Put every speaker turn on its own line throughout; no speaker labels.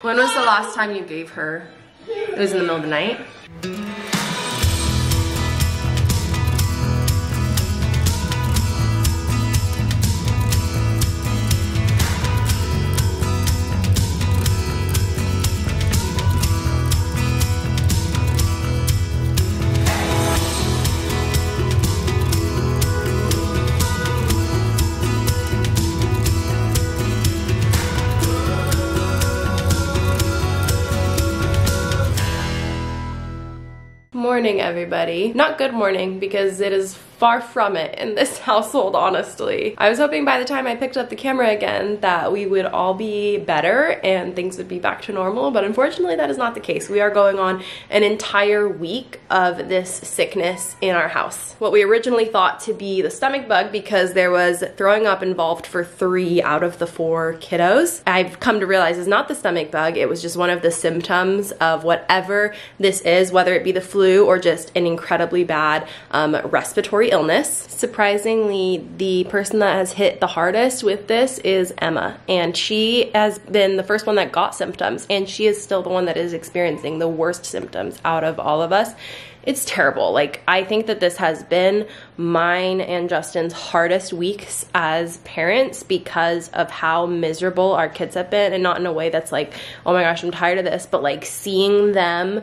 When was the last time you gave her? It was in the middle of the night? Morning, everybody. Not good morning because it is far from it in this household, honestly. I was hoping by the time I picked up the camera again that we would all be better and things would be back to normal, but unfortunately that is not the case. We are going on an entire week of this sickness in our house. What we originally thought to be the stomach bug because there was throwing up involved for three out of the four kiddos, I've come to realize is not the stomach bug, it was just one of the symptoms of whatever this is, whether it be the flu or just an incredibly bad um, respiratory illness. Surprisingly, the person that has hit the hardest with this is Emma, and she has been the first one that got symptoms, and she is still the one that is experiencing the worst symptoms out of all of us. It's terrible. Like, I think that this has been mine and Justin's hardest weeks as parents because of how miserable our kids have been, and not in a way that's like, oh my gosh, I'm tired of this, but like seeing them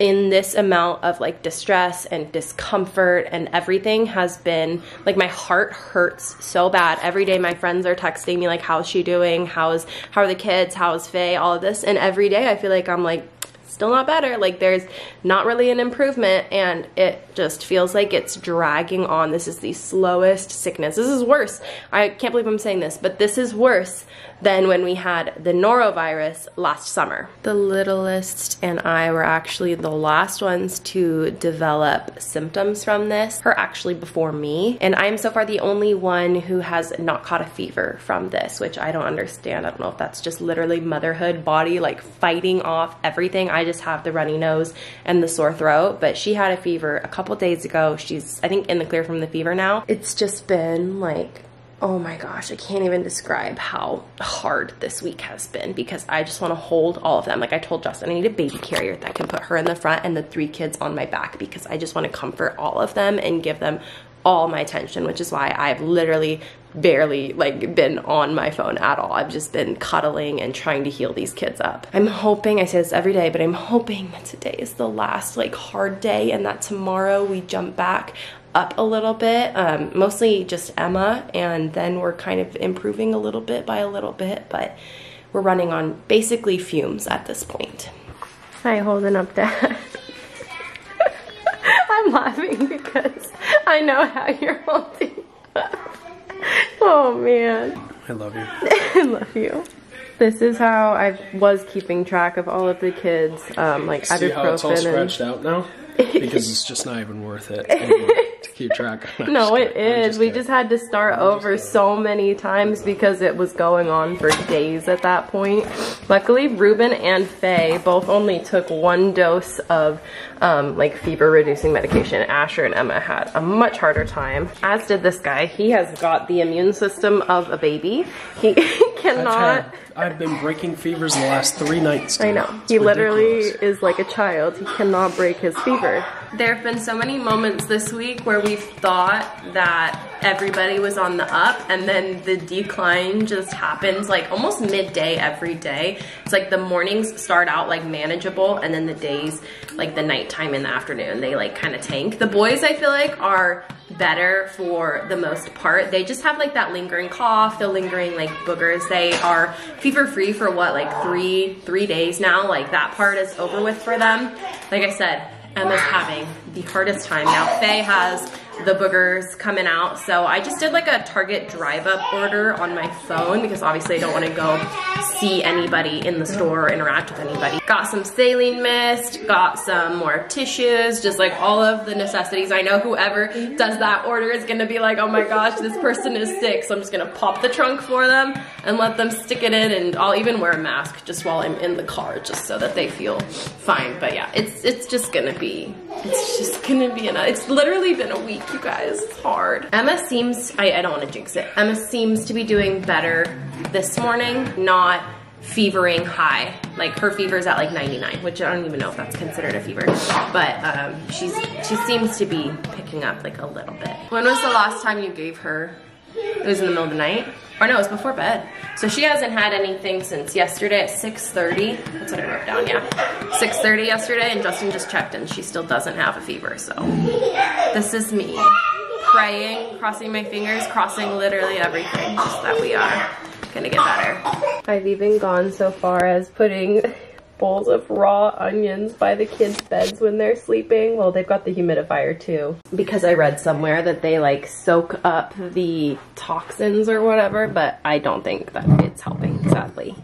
in this amount of like distress and discomfort and everything has been like my heart hurts so bad. Every day my friends are texting me like how's she doing? How's how are the kids? How's faye? All of this. And every day i feel like i'm like still not better like there's not really an improvement and it just feels like it's dragging on this is the slowest sickness this is worse i can't believe i'm saying this but this is worse than when we had the norovirus last summer. The littlest and I were actually the last ones to develop symptoms from this, her actually before me. And I'm so far the only one who has not caught a fever from this, which I don't understand. I don't know if that's just literally motherhood body like fighting off everything. I just have the runny nose and the sore throat, but she had a fever a couple days ago. She's, I think, in the clear from the fever now. It's just been like oh my gosh, I can't even describe how hard this week has been because I just want to hold all of them. Like I told Justin, I need a baby carrier that can put her in the front and the three kids on my back because I just want to comfort all of them and give them all my attention, which is why I've literally barely like been on my phone at all. I've just been cuddling and trying to heal these kids up. I'm hoping, I say this every day, but I'm hoping that today is the last like hard day and that tomorrow we jump back up a little bit, um, mostly just Emma, and then we're kind of improving a little bit by a little bit, but we're running on basically fumes at this point. Hi, holding up dad. I'm laughing because I know how you're holding. oh man.
I love you.
I love you. This is how I was keeping track of all of the kids, um, like
See
ibuprofen
how it's all scratched
and
out now? Because it's just not even worth it keep track. I'm
No, it
kidding. I'm.
We
kidding.
just had to start over so many times because it was going on for days at that point. Luckily, Ruben and Faye both only took one dose of um, like fever reducing medication. Asher and Emma had a much harder time, as did this guy. He has got the immune system of a baby. He
I've,
cannot.
had, I've been breaking fevers the last three nights.
I know.
It's
He literally
ridiculous.
is like a child. He cannot break his fever. There have been so many moments this week where we've thought that everybody was on the up and then the decline just happens like almost midday every day. It's like the mornings start out like manageable and then the days, like the nighttime and the afternoon, they like kind of tank. The boys I feel like are better for the most part. They just have like that lingering cough, the lingering like boogers. They are fever free for what, like three, three days now. Like that part is over with for them. Like I said, Emma's having the hardest time. Now Faye has the boogers coming out. So I just did like a Target drive up order on my phone because obviously I don't want to go see anybody in the store or interact with anybody. Got some saline mist, got some more tissues, just like all of the necessities. I know whoever does that order is gonna be like, oh my gosh, this person is sick. So I'm just gonna pop the trunk for them and let them stick it in and I'll even wear a mask just while I'm in the car just so that they feel fine. But yeah, it's it's just gonna be, it's just gonna be, an, it's literally been a week, you guys. It's hard. Emma seems, I, I don't wanna jinx it. Emma seems to be doing better this morning, not fevering high. Like her fever's at like 99, which I don't even know if that's considered a fever. But um, she's she seems to be picking up like a little bit. When was the last time you gave her? It was in the middle of the night? Or no, it was before bed. So she hasn't had anything since yesterday at 6.30. That's what I wrote down, yeah. 6.30 yesterday and Justin just checked and she still doesn't have a fever, so. This is me praying, crossing my fingers, crossing literally everything, just that we are gonna get better. I've even gone so far as putting bowls of raw onions by the kids' beds when they're sleeping. Well, they've got the humidifier too. Because I read somewhere that they like soak up the toxins or whatever, but I don't think that it's helping, sadly.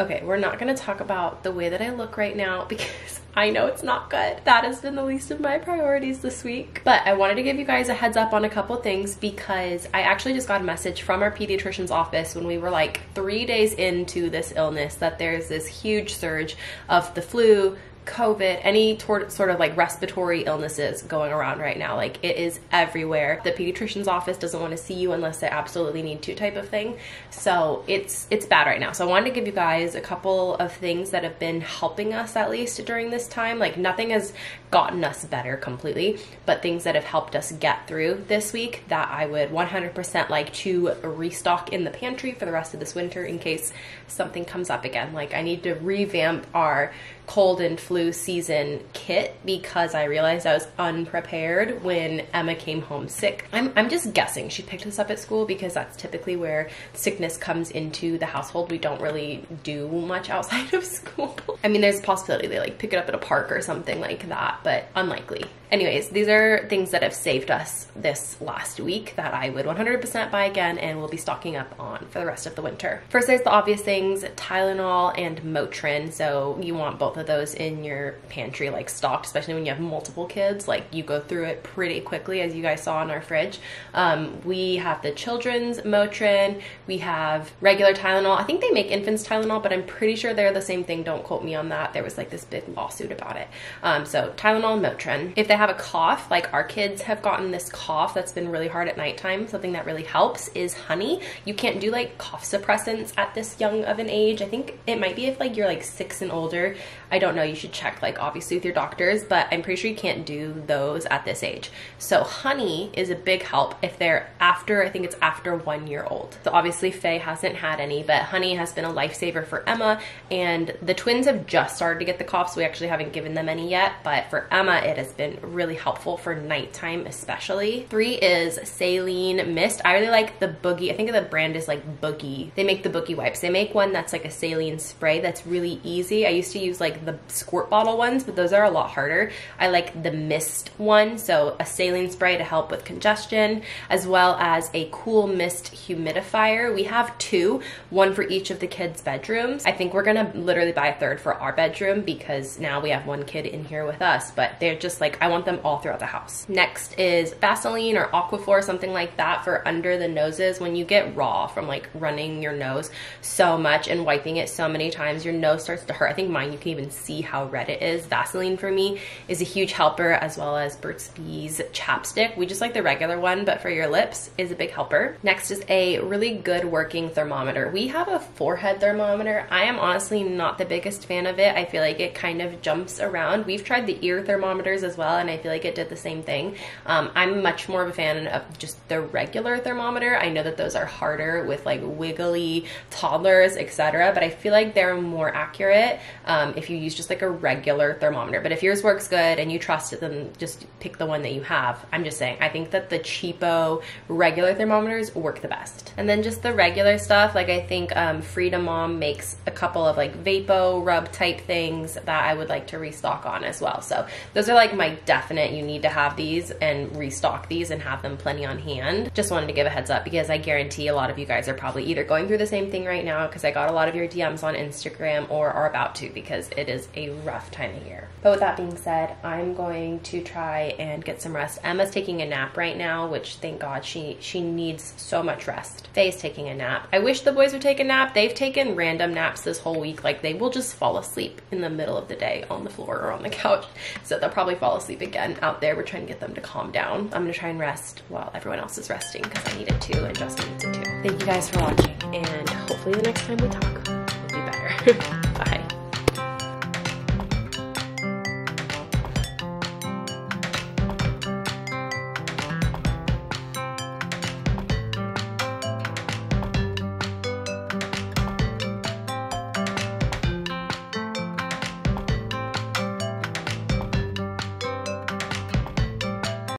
Okay, we're not gonna talk about the way that I look right now because I know it's not good. That has been the least of my priorities this week. But I wanted to give you guys a heads up on a couple things because I actually just got a message from our pediatrician's office when we were like three days into this illness that there's this huge surge of the flu, COVID, any sort of like respiratory illnesses going around right now. Like it is everywhere. The pediatrician's office doesn't want to see you unless they absolutely need to type of thing. So it's it's bad right now. So I wanted to give you guys a couple of things that have been helping us at least during this time. Like nothing has gotten us better completely, but things that have helped us get through this week that I would 100% like to restock in the pantry for the rest of this winter in case something comes up again. Like I need to revamp our cold and flu season kit because I realized I was unprepared when Emma came home sick. I'm, I'm just guessing she picked this up at school because that's typically where sickness comes into the household. We don't really do much outside of school. I mean, there's a possibility they like pick it up at a park or something like that, but unlikely. Anyways, these are things that have saved us this last week that I would 100% buy again and will be stocking up on for the rest of the winter. First, there's the obvious things, Tylenol and Motrin. So you want both of those in your pantry, like stocked, especially when you have multiple kids. Like you go through it pretty quickly, as you guys saw in our fridge. Um, we have the children's Motrin. We have regular Tylenol. I think they make infants Tylenol, but I'm pretty sure they're the same thing. Don't quote me on that. There was like this big lawsuit about it. Um, so Tylenol and Motrin. If they have a cough, like our kids have gotten this cough that's been really hard at nighttime, something that really helps is honey. You can't do like cough suppressants at this young of an age. I think it might be if like you're like six and older. I don't know, you should check like obviously with your doctors, but I'm pretty sure you can't do those at this age. So honey is a big help if they're after, I think it's after one year old. So obviously Faye hasn't had any, but honey has been a lifesaver for Emma and the twins have just started to get the cough, so we actually haven't given them any yet, but for Emma, it has been really helpful for nighttime especially. Three is saline mist. I really like the Boogie, I think the brand is like Boogie. They make the Boogie wipes. They make one that's like a saline spray that's really easy. I used to use like the squirt bottle ones, but those are a lot harder. I like the mist one, so a saline spray to help with congestion, as well as a cool mist humidifier. We have two, one for each of the kids' bedrooms. I think we're gonna literally buy a third for our bedroom because now we have one kid in here with us, but they're just like, I want them all throughout the house. Next is Vaseline or Aquaphor, something like that for under the noses. When you get raw from like running your nose so much and wiping it so many times, your nose starts to hurt. I think mine, you can even see how red it is. Vaseline for me is a huge helper as well as Burt's Bees chapstick. We just like the regular one, but for your lips is a big helper. Next is a really good working thermometer. We have a forehead thermometer. I am honestly not the biggest fan of it. I feel like it kind of jumps around. We've tried the ear thermometers as well, and I feel like it did the same thing. Um, I'm much more of a fan of just the regular thermometer. I know that those are harder with like wiggly toddlers, etc., but I feel like they're more accurate um, if you use just like a regular thermometer. But if yours works good and you trust it, then just pick the one that you have. I'm just saying, I think that the cheapo regular thermometers work the best. And then just the regular stuff, like I think um, Frida Mom makes a couple of like Vapo rub type things that I would like to restock on as well. So those are like my definite, you need to have these and restock these and have them plenty on hand. Just wanted to give a heads up because I guarantee a lot of you guys are probably either going through the same thing right now because I got a lot of your DMs on Instagram or are about to because it is a rough time of year. But with that being said, I'm going to try and get some rest. Emma's taking a nap right now, which thank God she she needs so much rest. Faye's taking a nap. I wish the boys would take a nap. They've taken random naps this whole week. Like they will just fall asleep in the middle of the day on the floor or on the couch. So they'll probably fall asleep again out there. We're trying to get them to calm down. I'm gonna try and rest while everyone else is resting because I need it too and Justin needs it too. Thank you guys for watching and hopefully the next time we talk will be better.